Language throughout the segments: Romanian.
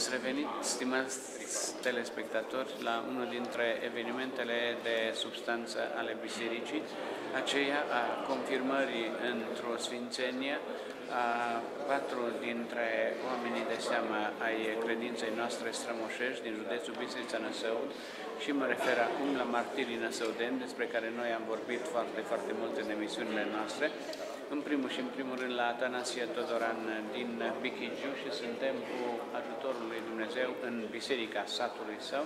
ați revenit, stimați telespectatori, la unul dintre evenimentele de substanță ale Bisericii, aceea a confirmării într-o sfințenie a patru dintre oamenii de seamă ai credinței noastre strămoșești din județul Bistrița Năsăud și mă refer acum la martirii năsăudeni, despre care noi am vorbit foarte, foarte mult în emisiunile noastre. În primul și în primul rând la Atanasie Todoran din Bichigiu și suntem cu ajutorul lui Dumnezeu în biserica satului său,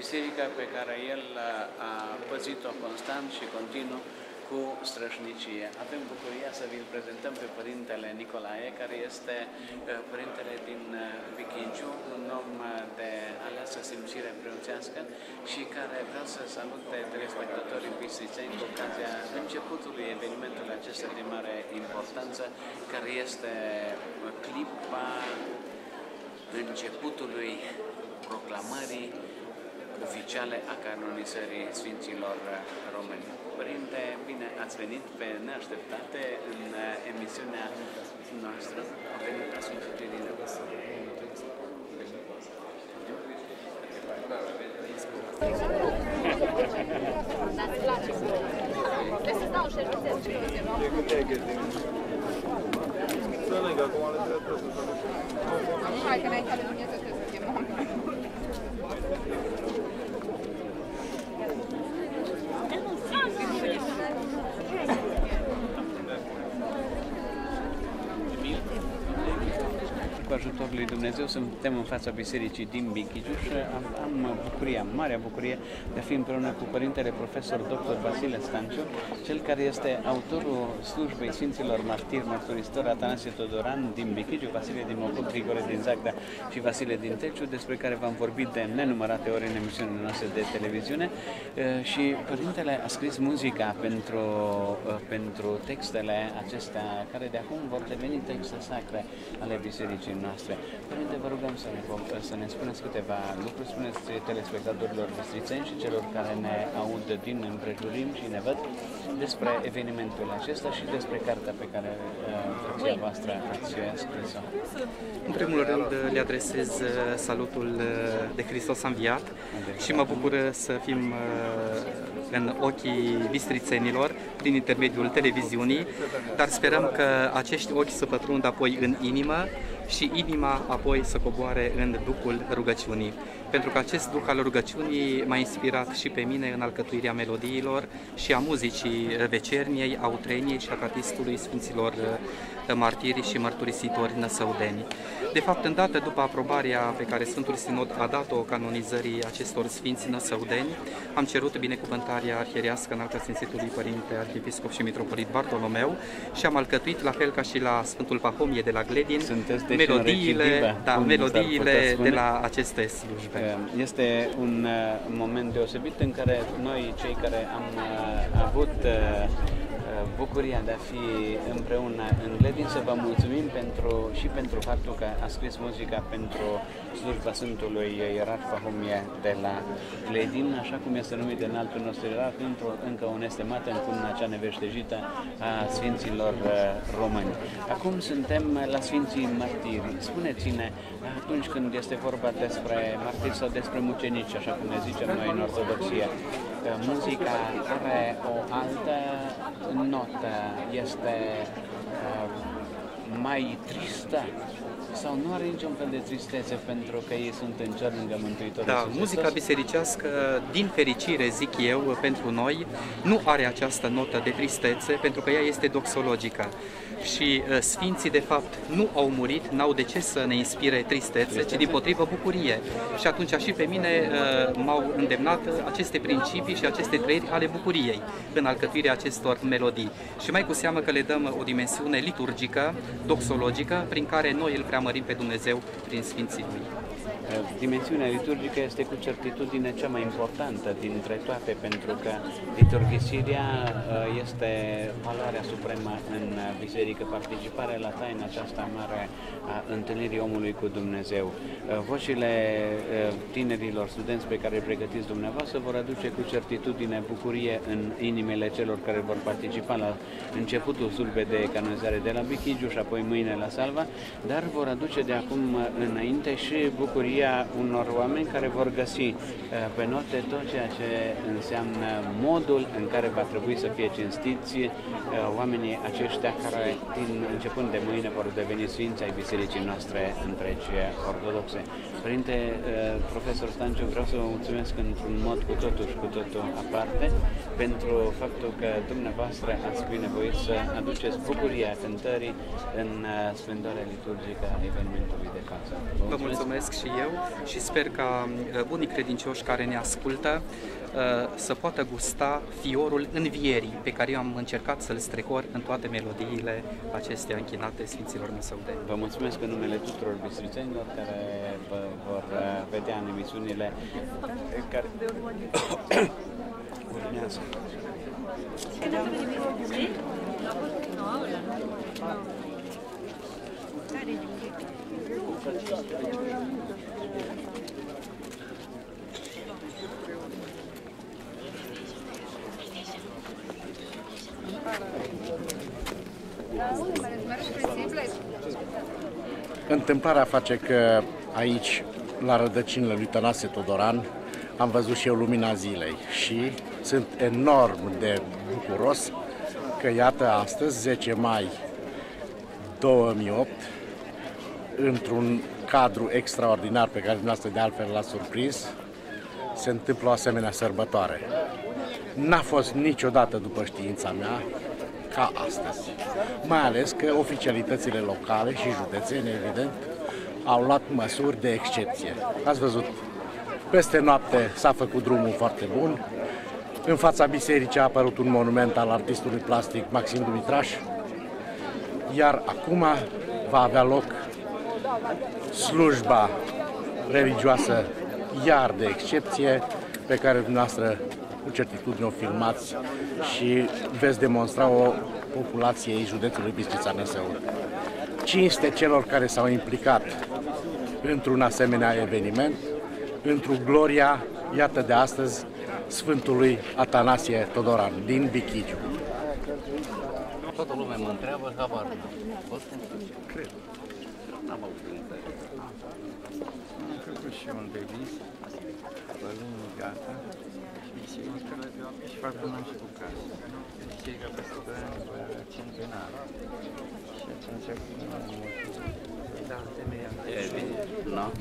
biserica pe care el a păzit-o constant și continuu cu strășnicie. Avem bucuria să vi-l prezentăm pe Părintele Nicolae, care este Părintele din Bichigiu, un om de aleasă simțire preoțească și care vreau să salute telespectatorii bistrițeni cu ocazia începutului evenimentului acesta de mare importanță, care este clipa începutului proclamării oficiale a canonizării Sfinților Români. Părinte, bine ați venit pe neașteptate în emisiunea noastră. A venit la Sfântul Irineu. Hai că înainte de Dumnezeu trebuie să fie mama. Cu ajutorul lui Dumnezeu suntem în fața bisericii din Bichigiu și am, am bucuria, marea bucurie de a fi împreună cu Părintele Profesor Dr. Vasile Stanciu, cel care este autorul slujbei Sfinților Martiri Mărturisitori Atanasie Todoran din Bichigiu, Vasile din Mocop, Grigore din Zagda și Vasile din Teciu, despre care v-am vorbit de nenumărate ori în emisiunile noastre de televiziune și Părintele a scris muzica pentru, pentru textele acestea, care de acum vor deveni texte sacre ale bisericii noastre. Părinte, vă rugăm să ne, să ne spuneți câteva lucruri, spuneți telespectatorilor bistrițeni și celor care ne aud din împrejurim și ne văd despre evenimentul acesta și despre cartea pe care frăția voastră ați scris-o. În primul rând le adresez salutul de Hristos a înviat și mă bucur să fim în ochii bistrițenilor prin intermediul televiziunii, dar sperăm că acești ochi să pătrundă apoi în inimă și inima apoi să coboare în Duhul rugăciunii. Pentru că acest Duh al rugăciunii m-a inspirat și pe mine în alcătuirea melodiilor și a muzicii vecerniei, a utreniei și a catistului Sfinților martirii și mărturisitori năsăudeni. De fapt, îndată după aprobarea pe care Sfântul Sinod a dat-o canonizării acestor Sfinți năsăudeni, am cerut binecuvântarea arhierească în alta Sfințitului Părinte Arhiepiscop și Mitropolit Bartolomeu și am alcătuit, la fel ca și la Sfântul Pahomie de la Gledin, Sunteți deci melodiile, da, cum s-ar melodiile putea spune? de la aceste slujbe. Este un uh, moment deosebit în care noi, cei care am uh, avut uh, uh, bucuria de a fi împreună în Gledin, să vă mulțumim pentru, și pentru faptul că a scris muzica pentru slujba Sfântului Ierarh Pahomie de la Gledin, așa cum este numit de înaltul nostru ierarh, într-o încă un estimat în cununa cea neveștejită a Sfinților uh, români. Acum suntem la Sfinții Martiri. Spuneți-ne, atunci când este vorba despre martiri sau despre mucenici, așa cum ne zicem noi în Ortodoxie, că muzica are o altă notă, este uh, mai tristă? Sau nu are niciun fel de tristețe pentru că ei sunt în cer lângă Mântuitorul Da, Iisus muzica Hristos? bisericească, din fericire, zic eu, pentru noi, nu are această notă de tristețe, pentru că ea este doxologică. Și uh, sfinții, de fapt, nu au murit, n-au de ce să ne inspire tristețe, ci din potrivă bucurie. Și atunci și pe mine uh, m-au îndemnat uh, aceste principii și aceste trăiri ale bucuriei în alcătuirea acestor melodii. Și mai cu seamă că le dăm o dimensiune liturgică, doxologică, prin care noi îl preamărim pe Dumnezeu prin Sfinții Lui. Dimensiunea liturgică este cu certitudine cea mai importantă dintre toate, pentru că liturghisirea uh, este valoarea supremă în biserică, participarea la taina aceasta mare a întâlnirii omului cu Dumnezeu. Uh, Vocile uh, tinerilor studenți pe care îi pregătiți dumneavoastră vor aduce cu certitudine bucurie în inimile celor care vor participa la începutul slujbei de canonizare de la Bichigiu și apoi mâine la Salva, dar vor aduce de acum înainte și bucuria unor oameni care vor găsi uh, pe note tot ceea ce înseamnă modul în care va trebui să fie cinstiți uh, oamenii aceștia care din începând de mâine vor deveni sfinți ai bisericii noastre întregi ortodoxe. Părinte uh, profesor Stanciu, vreau să vă mulțumesc într-un mod cu totul și cu totul aparte pentru faptul că dumneavoastră ați binevoit să aduceți bucuria cântării în splendoarea liturgică a evenimentului de față. Vă mulțumesc și eu și sper ca uh, bunii credincioși care ne ascultă uh, să poată gusta fiorul învierii pe care eu am încercat să-l strecor în toate melodiile acestea închinate Sfinților Măsăude. Vă mulțumesc în numele tuturor bistrițenilor care vă vor uh, vedea în emisiunile care urmează. Întâmplarea face că aici, la rădăcinile lui Tănase Todoran, am văzut și eu lumina zilei și sunt enorm de bucuros că iată astăzi, 10 mai 2008, într-un cadru extraordinar pe care dumneavoastră de altfel l-a surprins, se întâmplă o asemenea sărbătoare. N-a fost niciodată, după știința mea, ca astăzi. Mai ales că oficialitățile locale și județene, evident, au luat măsuri de excepție. Ați văzut, peste noapte s-a făcut drumul foarte bun, în fața bisericii a apărut un monument al artistului plastic Maxim Dumitraș, iar acum va avea loc slujba religioasă iar de excepție pe care dumneavoastră cu certitudine o filmați și veți demonstra o populației județului Bistrița Năsăur. Cinste celor care s-au implicat într-un asemenea eveniment, într-o gloria, iată de astăzi, Sfântului Atanasie Todoran din Bichigiu. Toată lumea mă întreabă, habar n-am. Fost? Cred. N-am auzit încă. Am făcut și un devis, bălunii gata și sigur că propriamente do caso. Chega bastante para te enganar. Já tinha que dar até meia. É, bem, não.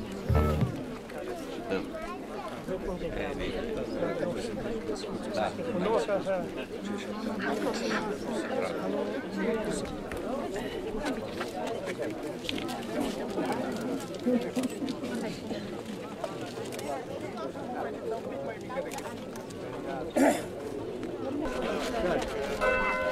É, Obrigado.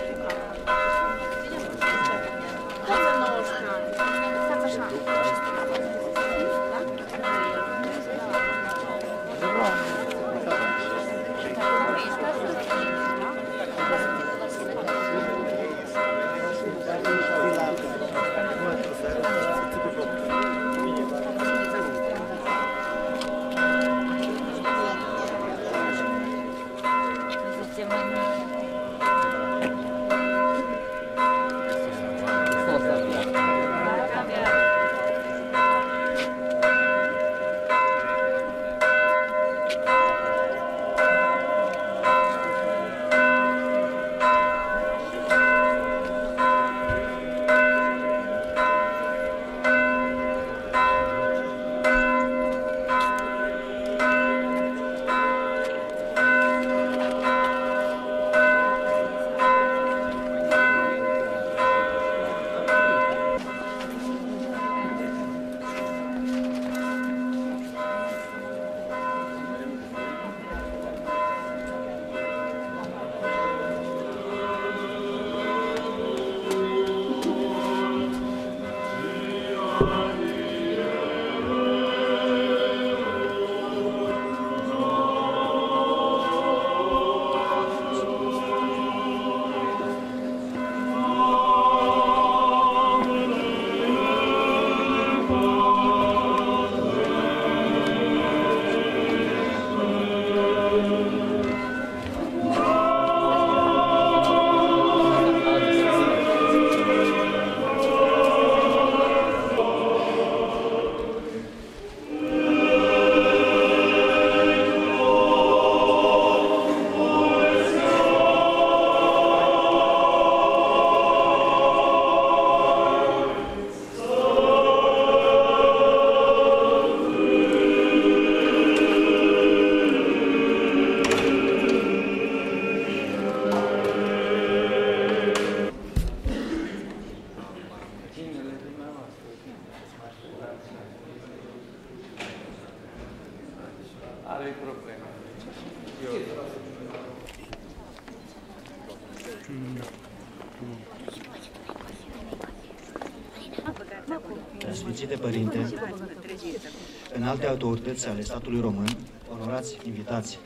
Alte autorități ale statului român, onorați invitați.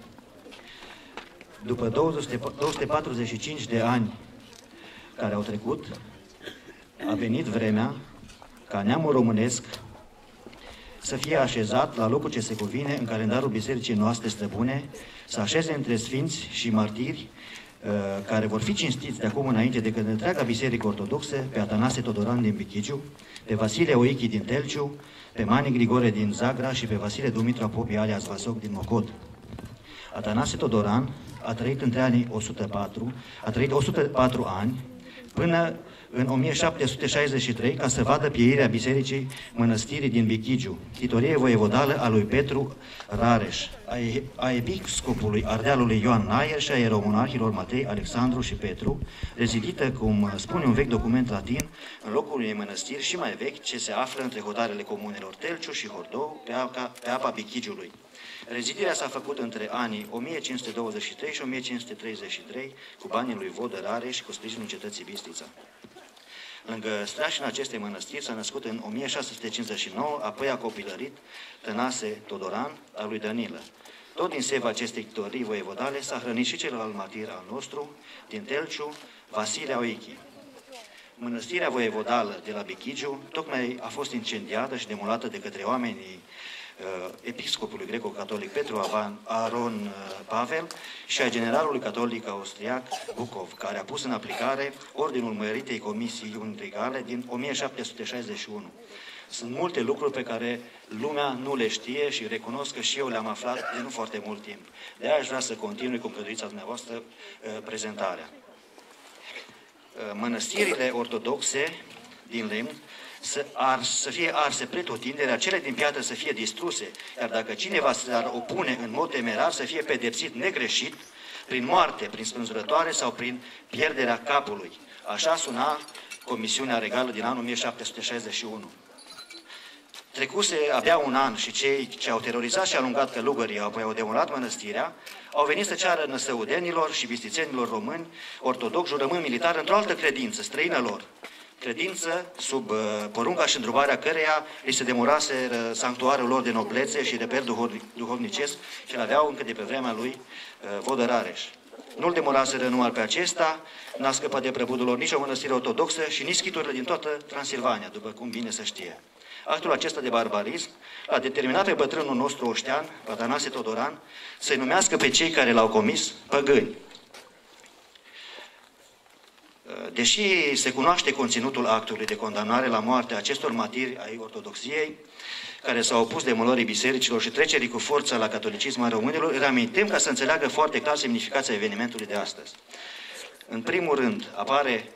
După 245 de ani care au trecut, a venit vremea ca neamul românesc să fie așezat la locul ce se cuvine în calendarul bisericii noastre străbune, să așeze între sfinți și martiri uh, care vor fi cinstiți de acum înainte de când întreaga biserică ortodoxă, pe Atanase Todoran din Bichigiu, pe Vasile Oichi din Telciu, pe Mani Grigore din Zagra și pe Vasile Dumitru Apopi alias Vasoc din Mocod. Atanase Todoran a trăit între anii 104, a trăit 104 ani, până în 1763 ca să vadă pieirea bisericii mănăstirii din Bichigiu, titorie voievodală a lui Petru Rareș, a episcopului Ardealului Ioan Naier și a eromonarhilor Matei, Alexandru și Petru, rezidită, cum spune un vechi document latin, în locul unei mănăstiri și mai vechi ce se află între hotarele comunelor Telciu și Hordou, pe apa, pe apa Bichigiului. Rezidirea s-a făcut între anii 1523 și 1533 cu banii lui Vodă Rare și cu sprijinul cetății Bistrița. Lângă strașina acestei mănăstiri s-a născut în 1659, apoi a copilărit Tănase Todoran, al lui Danilă. Tot din seva acestei torii voievodale s-a hrănit și celălalt martir al nostru, din Telciu, Vasile Oichi. Mănăstirea voievodală de la Bichigiu tocmai a fost incendiată și demolată de către oamenii uh, episcopului greco-catolic Petru Aron uh, Pavel și a generalului catolic austriac Bukov, care a pus în aplicare Ordinul Măritei Comisii Regale din 1761. Sunt multe lucruri pe care lumea nu le știe și recunosc că și eu le-am aflat de nu foarte mult timp. De aia aș vrea să continui cu încăduița dumneavoastră uh, prezentarea. Mănăstirile ortodoxe din lemn să, ar, să fie arse pretutindere, cele din piatră să fie distruse, iar dacă cineva s-ar opune în mod temerar, să fie pedepsit negreșit, prin moarte, prin spânzurătoare sau prin pierderea capului. Așa suna Comisiunea Regală din anul 1761. Trecuse abia un an și cei ce au terorizat și alungat călugării, apoi au demolat mănăstirea, au venit să ceară năsăudenilor și bistițenilor români ortodox jurământ militar într-o altă credință, străină lor, credință sub uh, porunca și îndrumarea căreia îi se demurase uh, sanctuarul lor de noblețe și de per duhovnicesc și îl aveau încă de pe vremea lui uh, Vodă Rareș. Nu-l demoraseră numai pe acesta, n-a scăpat de prăbudul lor nici o mănăstire ortodoxă și nici schiturile din toată Transilvania, după cum bine se știe. Actul acesta de barbarism a determinat pe bătrânul nostru oștean, Patanase Todoran, să-i numească pe cei care l-au comis păgâni. Deși se cunoaște conținutul actului de condamnare la moarte a acestor matiri ai ortodoxiei, care s-au opus demolării bisericilor și trecerii cu forță la catolicism al românilor, reamintim ca să înțeleagă foarte clar semnificația evenimentului de astăzi. În primul rând, apare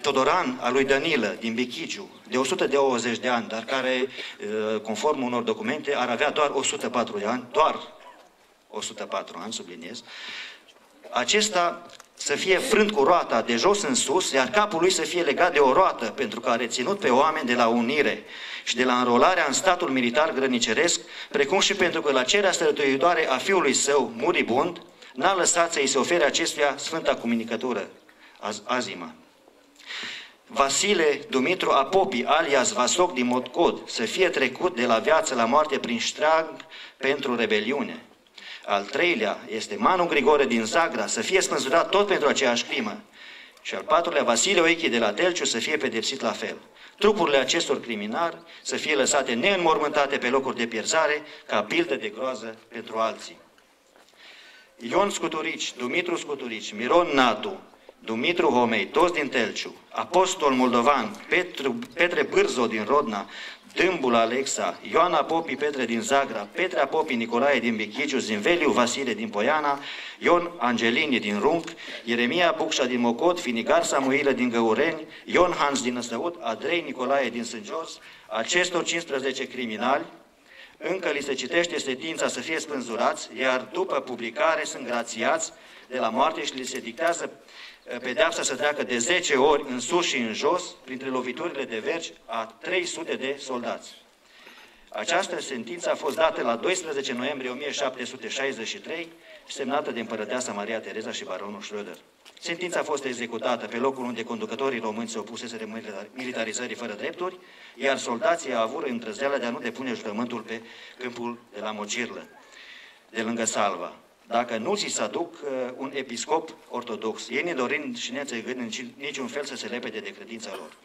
Todoran al lui Danilă din Bichigiu, de 120 de ani, dar care, conform unor documente, ar avea doar 104 de ani, doar 104 ani, subliniez, acesta să fie frânt cu roata de jos în sus, iar capul lui să fie legat de o roată, pentru că a reținut pe oameni de la unire și de la înrolarea în statul militar grăniceresc, precum și pentru că la cerea străduitoare a fiului său, muribund, n-a lăsat să-i se ofere acestuia Sfânta Comunicătură, azima. Vasile Dumitru Apopi, alias Vasoc din Motcod, să fie trecut de la viață la moarte prin ștrag pentru rebeliune. Al treilea este Manu Grigore din Zagra, să fie spânzurat tot pentru aceeași crimă. Și al patrulea, Vasile Oichi de la Telciu, să fie pedepsit la fel. Trupurile acestor criminali să fie lăsate neînmormântate pe locuri de pierzare, ca pildă de groază pentru alții. Ion Scuturici, Dumitru Scuturici, Miron Natu, Dumitru Homei, toți din Telciu, Apostol Moldovan, Petru, Petre Bârzo din Rodna, Dâmbul Alexa, Ioana Popi Petre din Zagra, Petra Popi Nicolae din Bichiciu, Zinveliu Vasile din Poiana, Ion Angelini din Runc, Ieremia Bucșa din Mocot, Finigar Samuilă din Găureni, Ion Hans din Năstăut, Adrei Nicolae din Sânjos, acestor 15 criminali, încă li se citește sentința să fie spânzurați, iar după publicare sunt grațiați de la moarte și li se dictează pedeapsa să treacă de 10 ori în sus și în jos, printre loviturile de vergi a 300 de soldați. Această sentință a fost dată la 12 noiembrie 1763 semnată de împărăteasa Maria Tereza și baronul Schröder. Sentința a fost executată pe locul unde conducătorii români se opuseseră militarizării fără drepturi, iar soldații au avut întrăzeala de a nu depune jurământul pe câmpul de la Mocirlă, de lângă Salva. Dacă nu ți se aduc uh, un episcop ortodox, ei ne dorind și neînțelegând în niciun fel să se lepede de credința lor.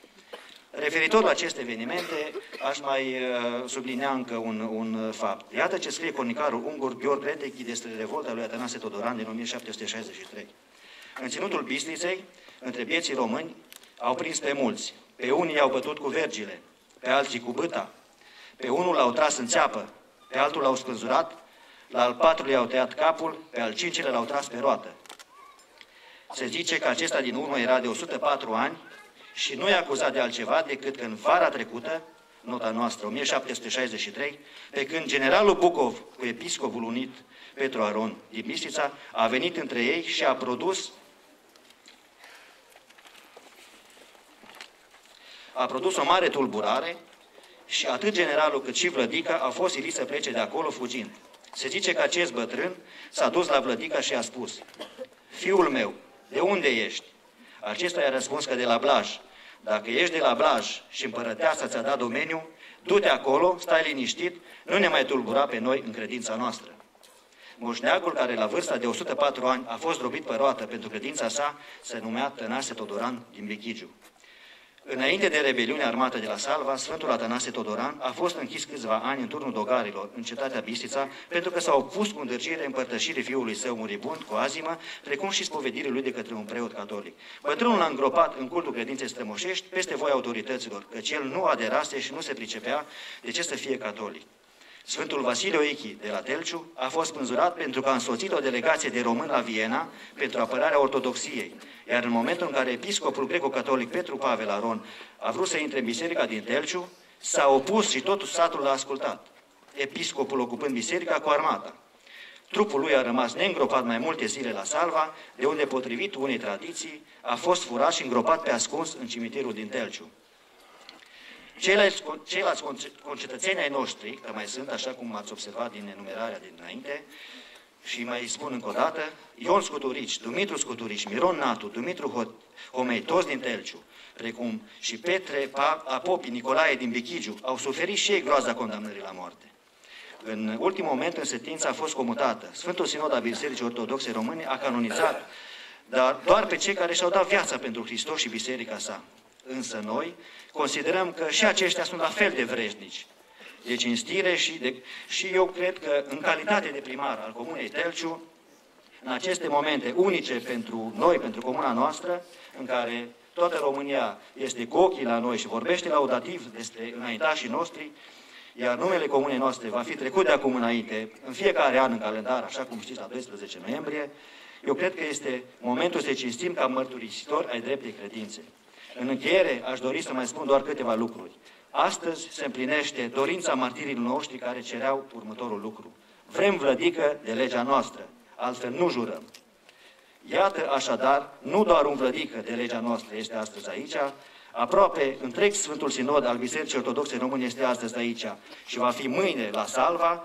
Referitor la aceste evenimente, aș mai uh, sublinea încă un, un fapt. Iată ce scrie cronicarul ungur Gheorg Retechi despre revolta lui Atanase Todoran din 1763. În ținutul Bistriței, între bieții români, au prins pe mulți. Pe unii i-au bătut cu vergile, pe alții cu băta, pe unul l-au tras în țeapă, pe altul l-au scânzurat, la al patrulea i-au tăiat capul, pe al cincilea l-au tras pe roată. Se zice că acesta din urmă era de 104 ani și nu e acuzat de altceva decât că în vara trecută, nota noastră, 1763, pe când generalul Bucov cu episcopul unit Petru Aron din Bistrița a venit între ei și a produs a produs o mare tulburare și atât generalul cât și Vlădica au fost siliți să plece de acolo fugind. Se zice că acest bătrân s-a dus la Vlădica și a spus, Fiul meu, de unde ești? Acesta i-a răspuns că de la Blaj. Dacă ești de la Blaj și împărăteasa ți-a dat domeniu, du-te acolo, stai liniștit, nu ne mai tulbura pe noi în credința noastră. Moșneagul, care la vârsta de 104 ani a fost robit pe roată pentru credința sa, se numea Tănase Todoran din Bechigiu. Înainte de rebeliunea armată de la Salva, Sfântul Atanase Todoran a fost închis câțiva ani în turnul dogarilor, în cetatea Bistrița, pentru că s-a opus cu îndrăgire împărtășirii fiului său muribund cu azimă, precum și spovedirii lui de către un preot catolic. Bătrânul l-a îngropat în cultul credinței strămoșești peste voia autorităților, căci el nu aderase și nu se pricepea de ce să fie catolic. Sfântul Vasile Oichi de la Telciu a fost spânzurat pentru că a însoțit o delegație de români la Viena pentru apărarea ortodoxiei, iar în momentul în care episcopul greco-catolic Petru Pavel Aron a vrut să intre în biserica din Telciu, s-a opus și tot satul l-a ascultat, episcopul ocupând biserica cu armata. Trupul lui a rămas neîngropat mai multe zile la Salva, de unde, potrivit unei tradiții, a fost furat și îngropat pe ascuns în cimitirul din Telciu. Ceilalți, ceilalți concetățenii ai noștri, că mai sunt, așa cum ați observat din enumerarea dinainte, și mai spun încă o dată, Ion Scuturici, Dumitru Scuturici, Miron Natu, Dumitru Homei, toți din Telciu, precum și Petre Apopi, Nicolae din Bichigiu, au suferit și ei groaza condamnării la moarte. În ultimul moment, în sentință a fost comutată. Sfântul Sinod al Bisericii Ortodoxe Române a canonizat dar doar pe cei care și-au dat viața pentru Hristos și Biserica sa. Însă noi considerăm că și aceștia sunt la fel de vreșnici de cinstire și, de, și eu cred că în calitate de primar al Comunei Telciu, în aceste momente unice pentru noi, pentru comuna noastră, în care toată România este cu ochii la noi și vorbește laudativ despre înaintașii noștri, iar numele comunei noastre va fi trecut de acum înainte, în fiecare an în calendar, așa cum știți, la 12 noiembrie, eu cred că este momentul să cinstim ca mărturisitori ai dreptei credințe. În încheiere, aș dori să mai spun doar câteva lucruri. Astăzi se împlinește dorința martirilor noștri care cereau următorul lucru. Vrem vlădică de legea noastră, altfel nu jurăm. Iată așadar, nu doar un vlădică de legea noastră este astăzi aici, aproape întreg Sfântul Sinod al Bisericii Ortodoxe Române este astăzi aici și va fi mâine la Salva,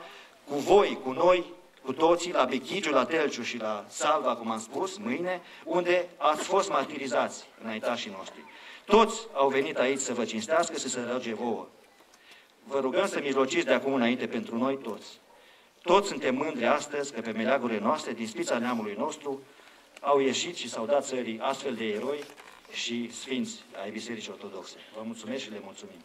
cu voi, cu noi, cu toții, la Bechigiu, la Telciu și la Salva, cum am spus, mâine, unde ați fost martirizați înaintașii noștri. Toți au venit aici să vă cinstească, să se roage vouă. Vă rugăm să mijlociți de acum înainte pentru noi toți. Toți suntem mândri astăzi că pe meleagurile noastre, din spița neamului nostru, au ieșit și s-au dat țării astfel de eroi și sfinți ai Bisericii Ortodoxe. Vă mulțumesc și le mulțumim.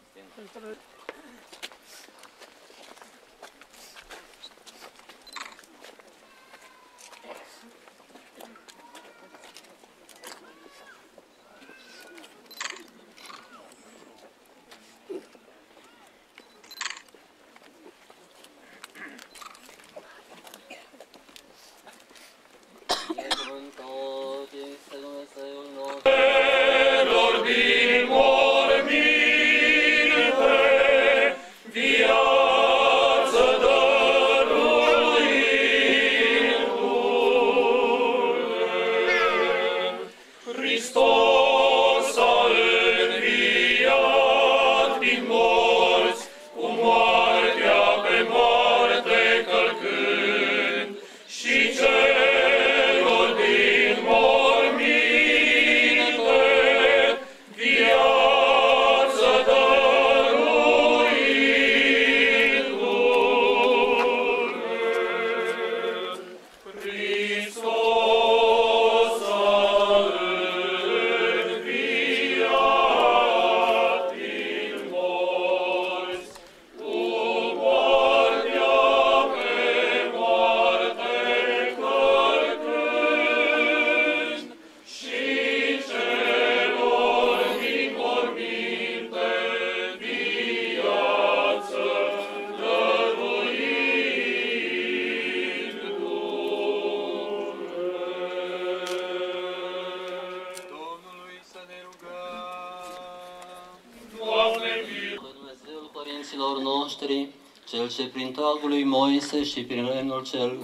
Noștri, cel ce prin tagul lui Moise și prin lemnul cel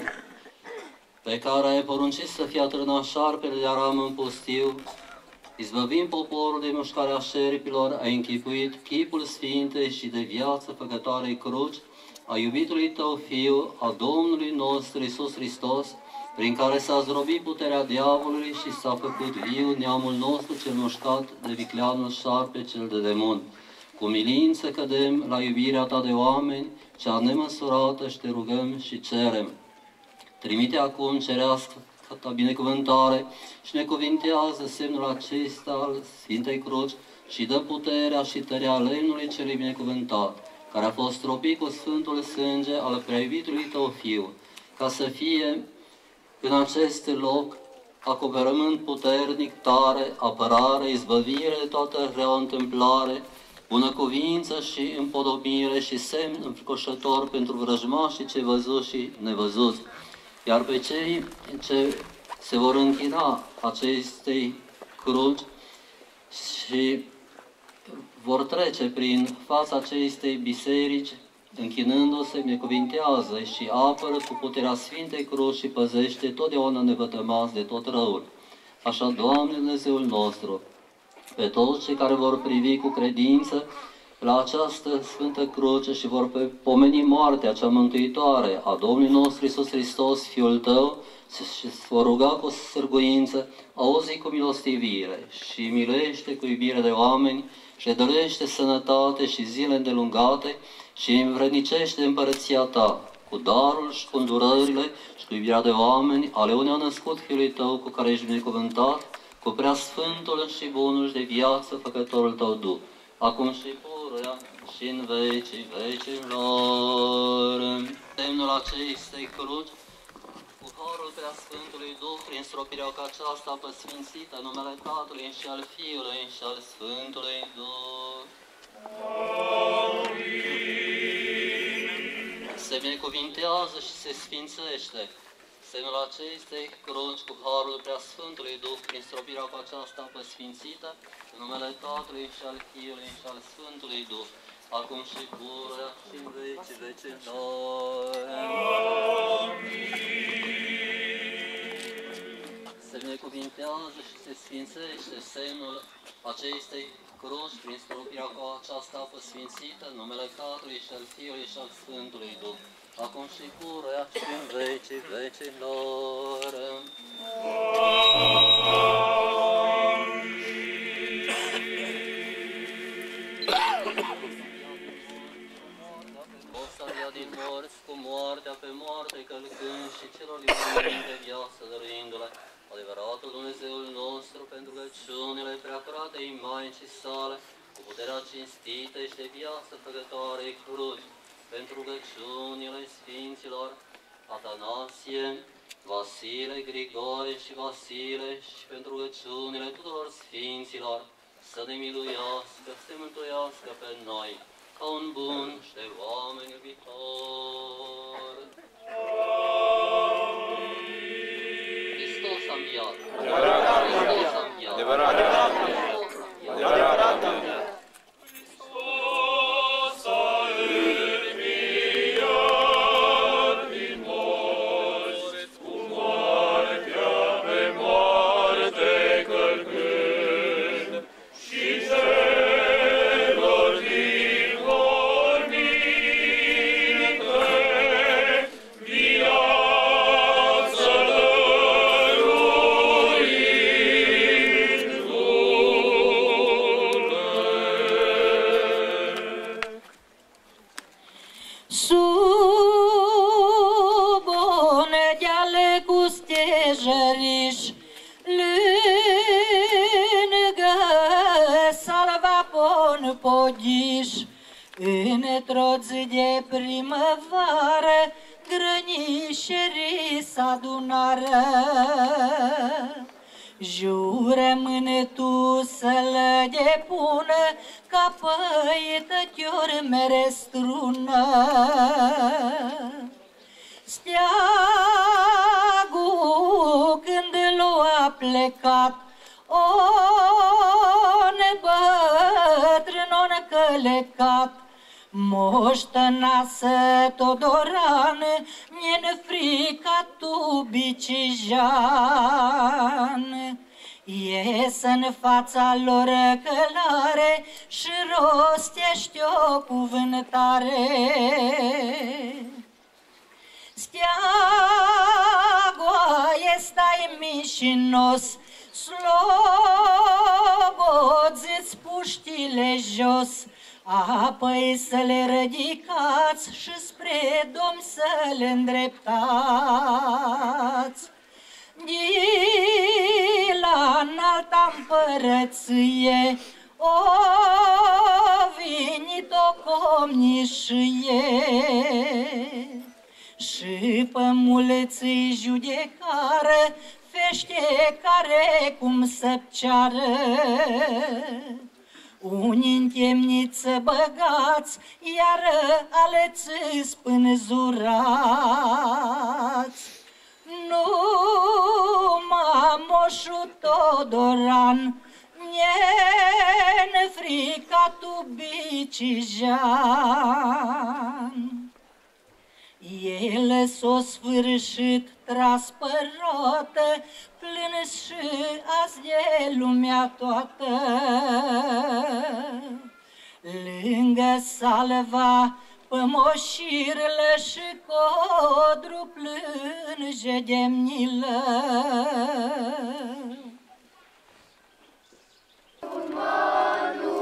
pe care ai poruncit să fie atârnat șarpele de aram în pustiu, izbăvim poporul de mușcarea șerpilor, ai închipuit chipul sfinte și de viață făcătoarei cruci, a iubitului tău Fiu, a Domnului nostru Isus Hristos, prin care s-a zdrobit puterea diavolului și s-a făcut viu neamul nostru cel mușcat de vicleanul șarpe cel de demon. Cu milință cădem la iubirea ta de oameni, cea nemăsurată și te rugăm și cerem. Trimite acum cerească ta binecuvântare și ne cuvintează semnul acesta al Sfintei Cruci și dă puterea și tărea lemnului celui binecuvântat, care a fost tropit cu Sfântul Sânge al preiubitului tău Fiu, ca să fie în acest loc acoperământ puternic, tare, apărare, izbăvire de toată rea întâmplare, bună cuvință și împodobire și semn înfricoșător pentru vrăjmașii ce văzut și nevăzut. Iar pe cei ce se vor închina acestei cruci și vor trece prin fața acestei biserici, închinându-se, necuvintează și apără cu puterea Sfintei Cruci și păzește totdeauna nevătămați de tot răul. Așa, Doamne Dumnezeul nostru, pe toți cei care vor privi cu credință la această Sfântă Cruce și vor pomeni moartea cea mântuitoare a Domnului nostru Iisus Hristos, Fiul Tău, și vor ruga cu sârguință, auzi cu milostivire și miluiește cu iubire de oameni și dăruiește sănătate și zile îndelungate și învrednicește împărăția Ta cu darul și cu îndurările și cu iubirea de oameni ale unde a născut Fiului Tău cu care ești binecuvântat, cu prea sfântul și bunul și de viață făcătorul Tău Duh, acum și pururea și în vecii vecilor. Semnul acestei cruci, cu harul prea Sfântului Duh, prin stropirea ca aceasta păsfințită, numele Tatălui și al Fiului și al Sfântului Duh. Se binecuvintează și se sfințește semnul acestei cruci cu harul prea Sfântului Duh prin stropirea cu aceasta păsfințită, în numele Tatălui și al Fiului și al Sfântului Duh, acum și pururea și în veci vecilor. Se binecuvintează și se sfințește semnul acestei cruci prin stropirea cu aceasta păsfințită, în numele Tatălui și al Fiului și al Sfântului Duh, acum și pururea și în vecii vecilor. O să ia din morți cu moartea pe moarte călcând și celor din de viață dăruindu-le adevăratul Dumnezeul nostru pentru rugăciunile preacratei Maicii sale, cu puterea cinstită și de viață făcătoarei cruci, pentru rugăciunile Sfinților Atanasie, Vasile, Grigore și Vasile și pentru rugăciunile tuturor Sfinților, să ne miluiască, să ne mântuiască pe noi, ca un bun și de oameni iubitor. Hristos a înviat! Hristos a înviat! Apoi să le rădicați și spre Domn să le îndreptați. Din la înalta împărăție o venit o comnișie și pe muleții judecare fește care cum să ceară. Unii în temniță băgați, iar aleți spânzurați. Nu, mamoșu Todoran, ne frica tu bicijan. Ele s-o sfârșit traspărată, plâns și azi e lumea toată. Lângă salva pămoșirile și codru plânge demnilă. Un manu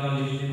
și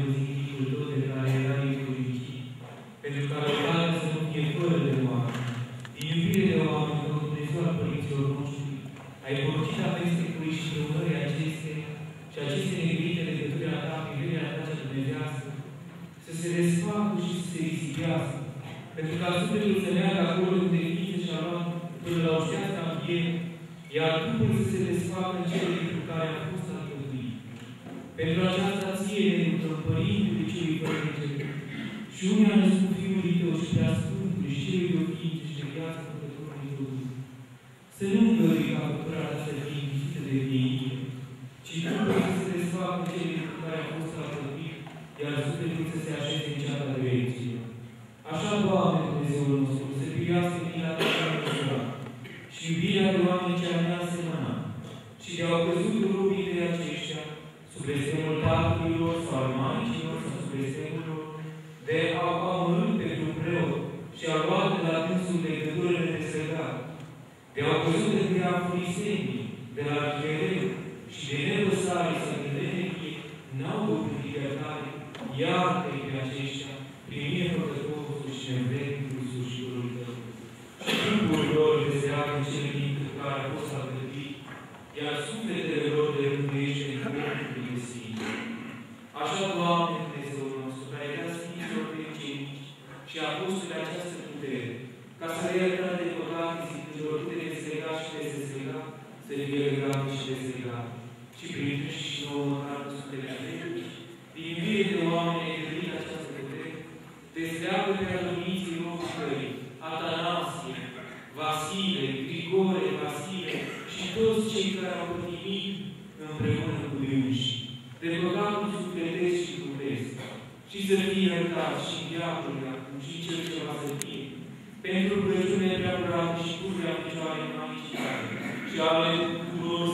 Gregore, Vasile și toți cei care au primit împreună cu înși. De păcatul sufletesc și plutesc. Și să fie iertat și viața acum și cel ce va să fie. Pentru plăciune prea curată și purea picioare Maicii și ale tuturor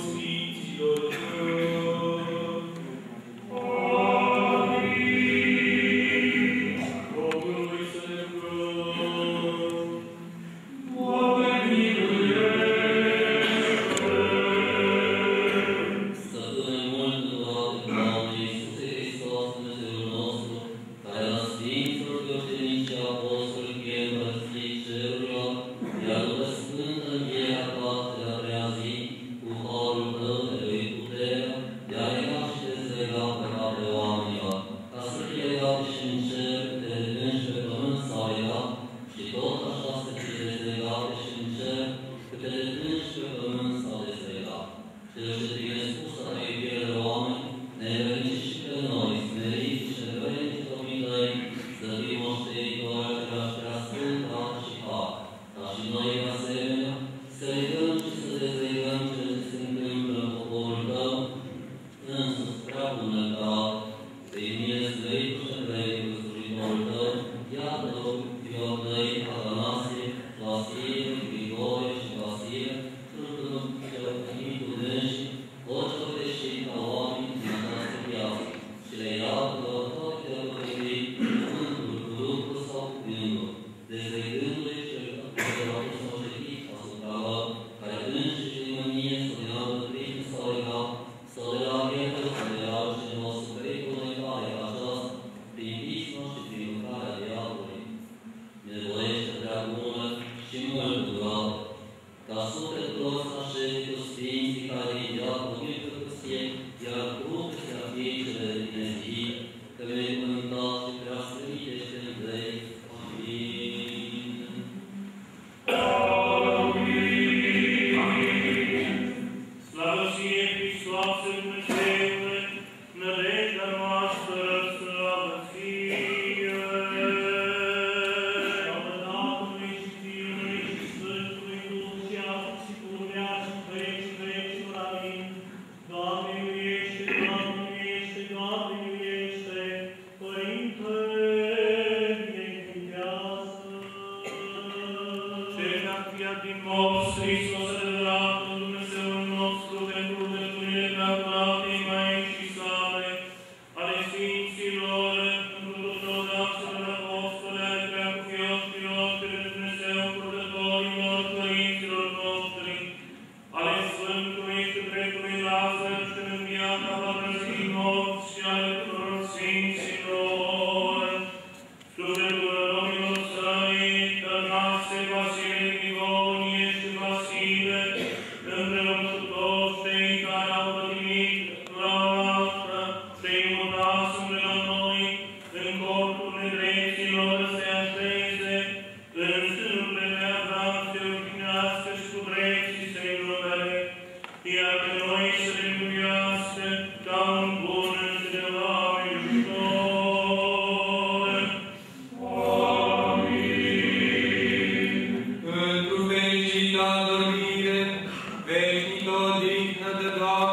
Nico dignă de Doamne,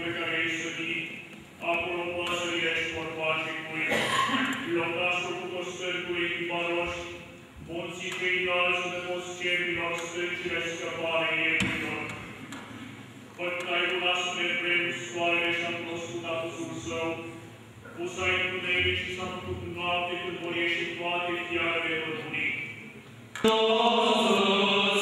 acolo păsările și corpacii cui, locașul cu costări baroși, bonții cei înalți de moschemilor, stâncile scăpare ierilor. Păi ai una spre vremi soarele și-a cunoscut apusul său, pus ai întuneric și s-a făcut noapte când vor ieși toate fiarele pădurii. Toți